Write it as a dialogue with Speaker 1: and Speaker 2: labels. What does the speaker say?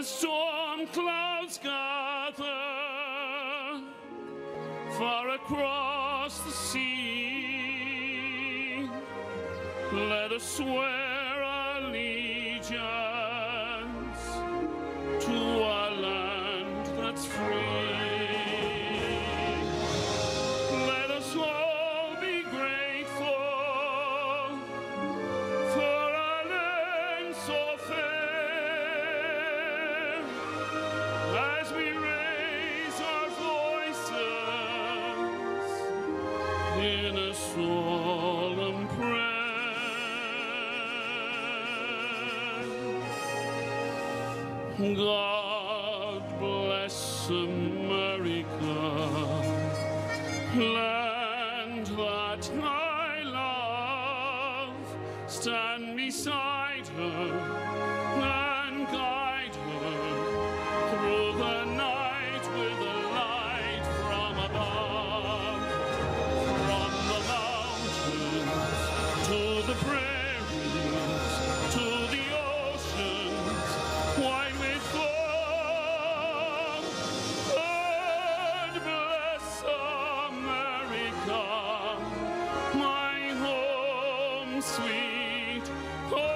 Speaker 1: Storm clouds gather far across the sea. Let us swear allegiance God bless America land that I love, stand beside her sweet home.